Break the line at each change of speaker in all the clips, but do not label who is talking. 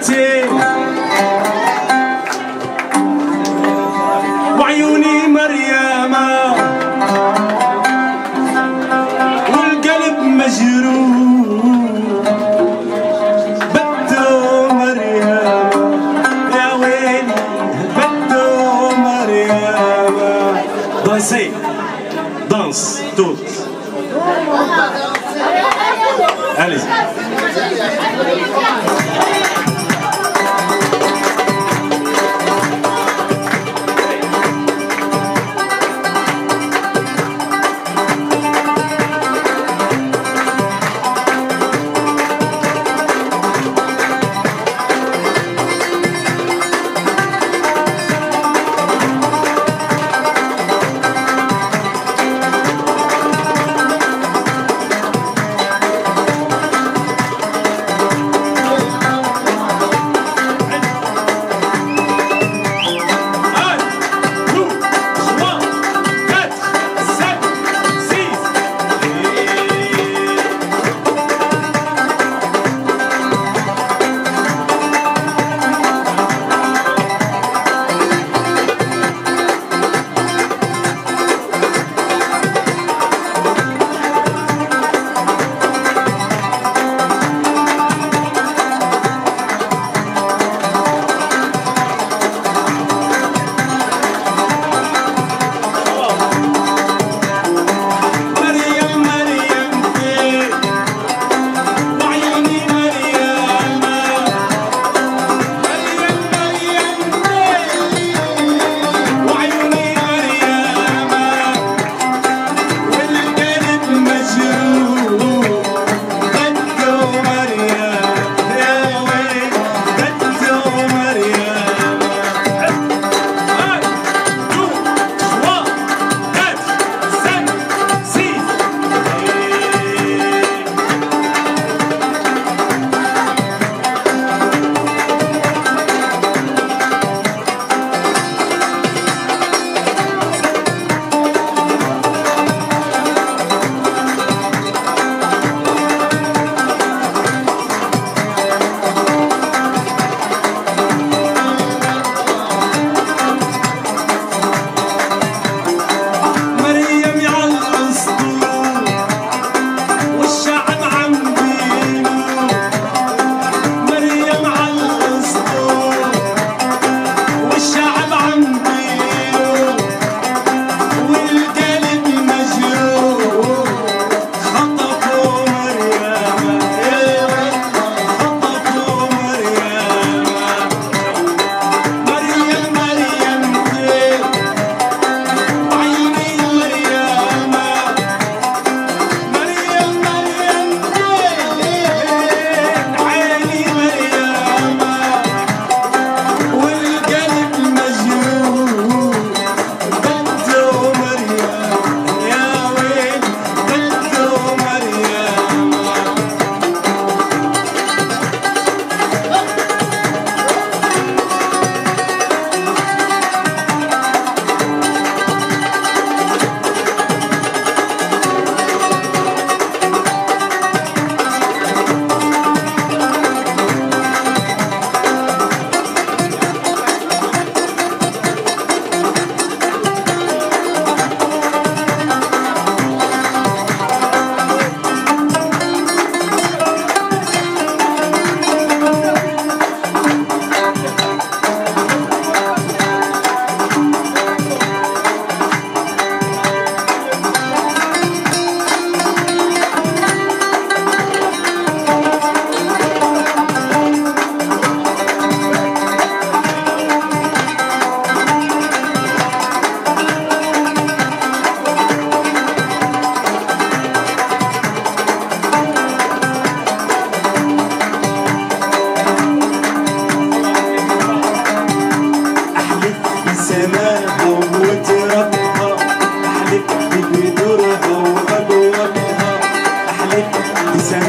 tempted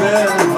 céu.